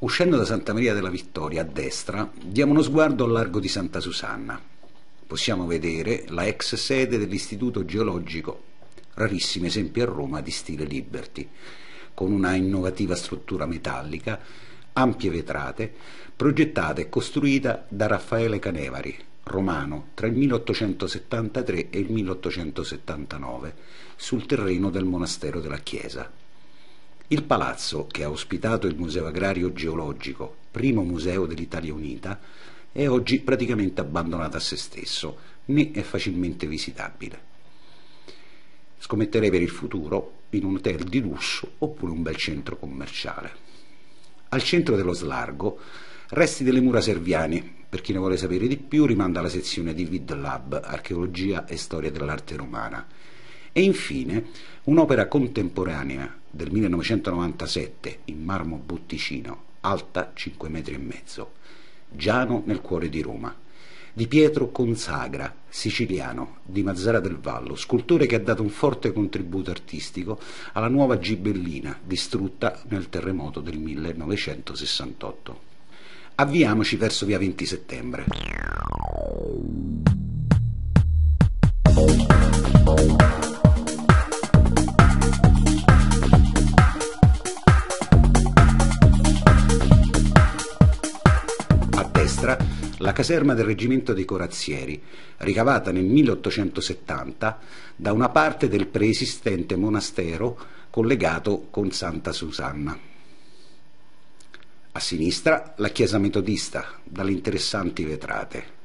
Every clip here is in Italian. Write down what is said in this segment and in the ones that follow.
Uscendo da Santa Maria della Vittoria a destra, diamo uno sguardo al largo di Santa Susanna. Possiamo vedere la ex sede dell'Istituto Geologico, rarissimi esempi a Roma di stile Liberty, con una innovativa struttura metallica, ampie vetrate, progettata e costruita da Raffaele Canevari, romano, tra il 1873 e il 1879, sul terreno del monastero della Chiesa. Il palazzo, che ha ospitato il Museo Agrario Geologico, primo museo dell'Italia Unita, è oggi praticamente abbandonato a se stesso, né è facilmente visitabile. Scommetterei per il futuro in un hotel di lusso oppure un bel centro commerciale. Al centro dello slargo, resti delle mura serviane. Per chi ne vuole sapere di più, rimanda alla sezione di Vid Lab, Archeologia e Storia dell'arte romana. E infine un'opera contemporanea del 1997 in marmo botticino, alta 5 metri e mezzo, Giano nel cuore di Roma, di Pietro Consagra, siciliano, di Mazzara del Vallo, scultore che ha dato un forte contributo artistico alla nuova Gibellina, distrutta nel terremoto del 1968. Avviamoci verso via 20 settembre. Destra la caserma del reggimento dei corazzieri, ricavata nel 1870 da una parte del preesistente monastero collegato con Santa Susanna. A sinistra la chiesa metodista, dalle interessanti vetrate,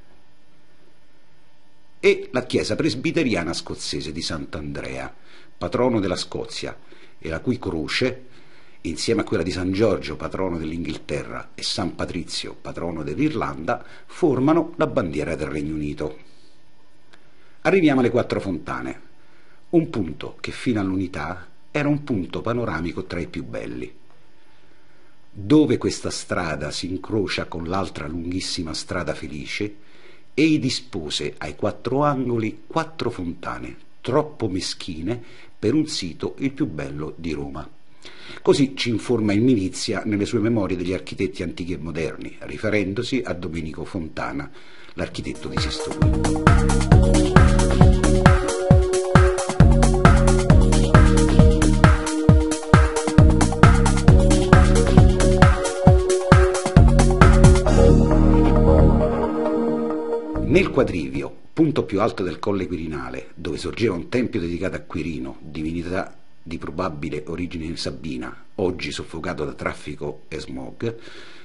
e la chiesa presbiteriana scozzese di Sant'Andrea, patrono della Scozia, e la cui croce insieme a quella di San Giorgio, patrono dell'Inghilterra, e San Patrizio, patrono dell'Irlanda, formano la bandiera del Regno Unito. Arriviamo alle quattro fontane, un punto che fino all'unità era un punto panoramico tra i più belli. Dove questa strada si incrocia con l'altra lunghissima strada felice, ei dispose ai quattro angoli quattro fontane, troppo meschine per un sito il più bello di Roma. Così ci informa il Milizia nelle sue memorie degli architetti antichi e moderni, riferendosi a Domenico Fontana, l'architetto di Sesto V. Nel quadrivio, punto più alto del colle Quirinale, dove sorgeva un tempio dedicato a Quirino, divinità di probabile origine sabina, oggi soffocato da traffico e smog,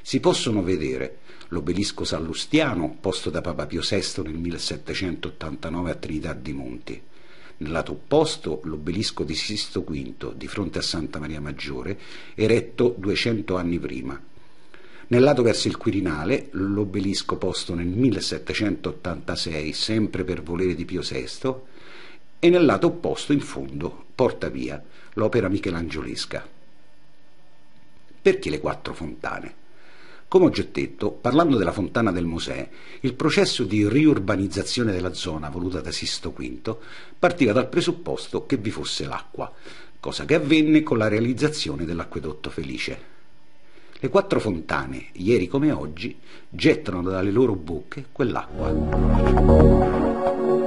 si possono vedere l'obelisco sallustiano posto da Papa Pio VI nel 1789 a Trinità di Monti, nel lato opposto l'obelisco di Sisto V di fronte a Santa Maria Maggiore, eretto 200 anni prima. Nel lato verso il Quirinale l'obelisco posto nel 1786, sempre per volere di Pio VI, e nel lato opposto, in fondo, porta via l'opera michelangiolesca. Perché le quattro fontane? Come ho già detto, parlando della fontana del Mosè, il processo di riurbanizzazione della zona voluta da Sisto V partiva dal presupposto che vi fosse l'acqua, cosa che avvenne con la realizzazione dell'acquedotto Felice. Le quattro fontane, ieri come oggi, gettano dalle loro bocche quell'acqua.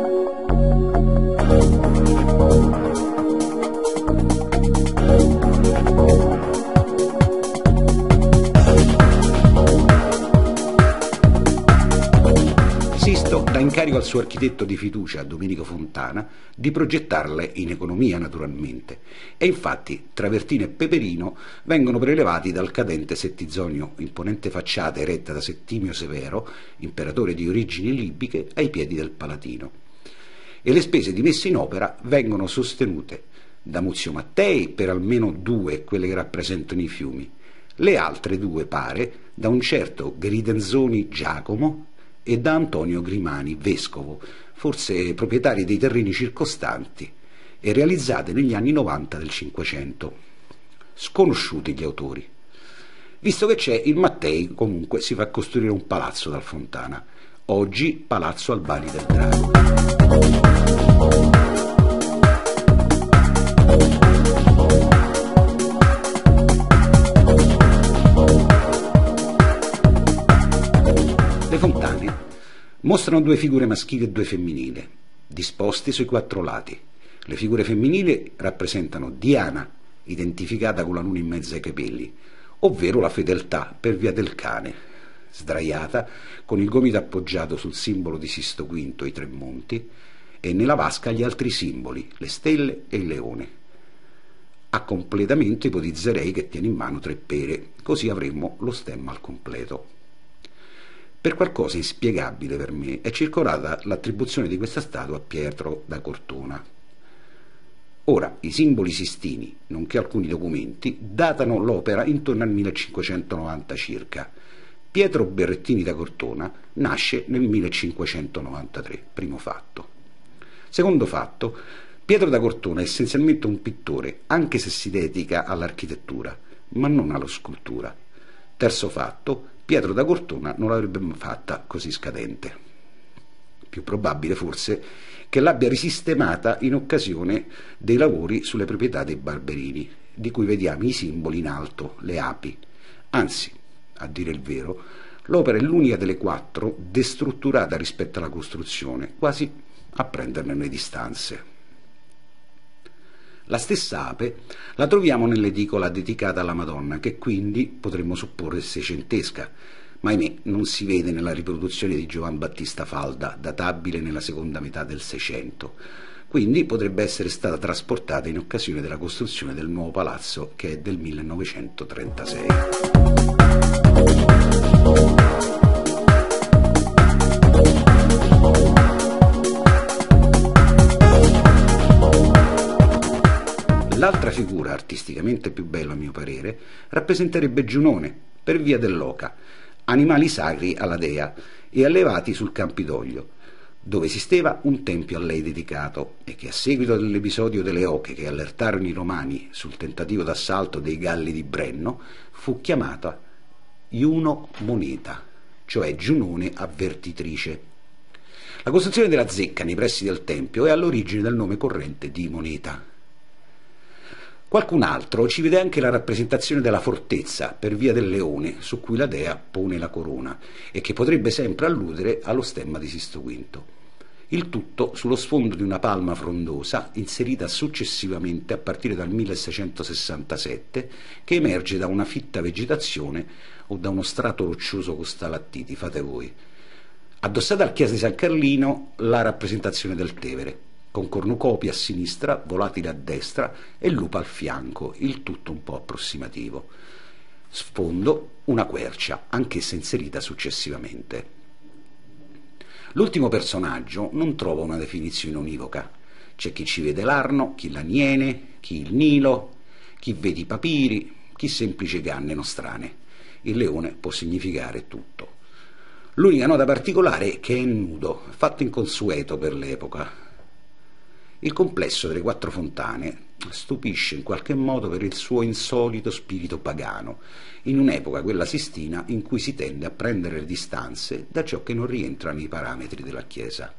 Sisto dà incarico al suo architetto di fiducia, Domenico Fontana, di progettarle in economia naturalmente. E infatti Travertino e Peperino vengono prelevati dal cadente Settizonio, imponente facciata eretta da Settimio Severo, imperatore di origini libiche, ai piedi del Palatino e le spese di messa in opera vengono sostenute da Muzio Mattei per almeno due, quelle che rappresentano i fiumi, le altre due pare da un certo Gridenzoni Giacomo e da Antonio Grimani, vescovo, forse proprietari dei terreni circostanti, e realizzate negli anni 90 del Cinquecento. Sconosciuti gli autori. Visto che c'è, il Mattei comunque si fa costruire un palazzo dal Fontana, oggi Palazzo Albani del Drago. Le fontane mostrano due figure maschili e due femminili, disposte sui quattro lati. Le figure femminili rappresentano Diana, identificata con la luna in mezzo ai capelli, ovvero la fedeltà per via del cane, sdraiata, con il gomito appoggiato sul simbolo di Sisto V, i tre monti, e nella vasca gli altri simboli, le stelle e il leone. A completamento ipotizzerei che tiene in mano tre pere, così avremmo lo stemma al completo. Per qualcosa inspiegabile per me è circolata l'attribuzione di questa statua a Pietro da Cortona. Ora, i simboli sistini, nonché alcuni documenti, datano l'opera intorno al 1590 circa. Pietro Berrettini da Cortona nasce nel 1593, primo fatto. Secondo fatto, Pietro da Cortona è essenzialmente un pittore, anche se si dedica all'architettura, ma non alla scultura. Terzo fatto, Pietro da Cortona non l'avrebbe mai fatta così scadente. Più probabile forse che l'abbia risistemata in occasione dei lavori sulle proprietà dei Barberini, di cui vediamo i simboli in alto, le api. Anzi, a dire il vero, l'opera è l'unica delle quattro destrutturata rispetto alla costruzione, quasi a prenderne le distanze. La stessa ape la troviamo nell'edicola dedicata alla Madonna, che quindi potremmo supporre seicentesca, ma ahimè non si vede nella riproduzione di Giovan Battista Falda, databile nella seconda metà del Seicento. Quindi potrebbe essere stata trasportata in occasione della costruzione del nuovo palazzo che è del 1936. L'altra figura, artisticamente più bella a mio parere, rappresenterebbe Giunone, per via dell'oca, animali sacri alla dea e allevati sul Campidoglio, dove esisteva un tempio a lei dedicato e che a seguito dell'episodio delle oche che allertarono i romani sul tentativo d'assalto dei Galli di Brenno fu chiamata Iuno Moneta, cioè Giunone avvertitrice. La costruzione della zecca nei pressi del tempio è all'origine del nome corrente di Moneta. Qualcun altro ci vede anche la rappresentazione della fortezza per via del leone su cui la dea pone la corona e che potrebbe sempre alludere allo stemma di Sisto V. Il tutto sullo sfondo di una palma frondosa inserita successivamente a partire dal 1667 che emerge da una fitta vegetazione o da uno strato roccioso con stalattiti, fate voi. Addossata al chiesa di San Carlino la rappresentazione del Tevere con cornucopi a sinistra, volatile a destra e lupa al fianco, il tutto un po' approssimativo. Sfondo una quercia, anch'essa inserita successivamente. L'ultimo personaggio non trova una definizione univoca. C'è chi ci vede l'Arno, chi l'Aniene, chi il Nilo, chi vede i papiri, chi semplice canne nostrane. Il leone può significare tutto. L'unica nota particolare è che è nudo, fatto inconsueto per l'epoca, il complesso delle quattro fontane stupisce in qualche modo per il suo insolito spirito pagano, in un'epoca, quella sistina, in cui si tende a prendere le distanze da ciò che non rientra nei parametri della Chiesa.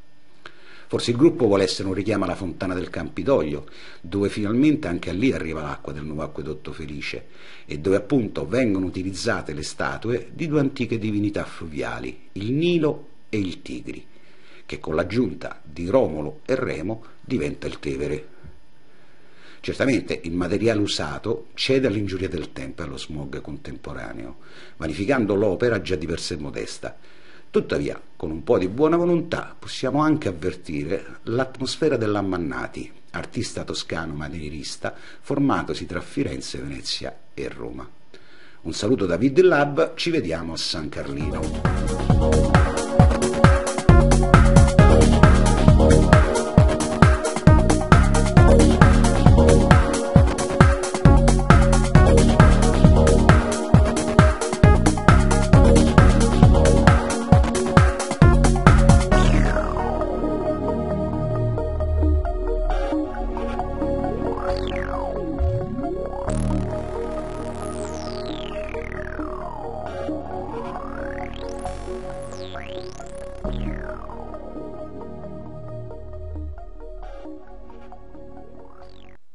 Forse il gruppo vuole essere un richiamo alla fontana del Campidoglio, dove finalmente anche lì arriva l'acqua del nuovo acquedotto felice e dove appunto vengono utilizzate le statue di due antiche divinità fluviali, il Nilo e il Tigri, che con l'aggiunta di Romolo e Remo diventa il Tevere. Certamente il materiale usato cede all'ingiuria del tempo e allo smog contemporaneo, vanificando l'opera già di per sé modesta. Tuttavia, con un po' di buona volontà, possiamo anche avvertire l'atmosfera dell'Ammannati, artista toscano manierista formatosi tra Firenze, Venezia e Roma. Un saluto da Vid Lab, ci vediamo a San Carlino.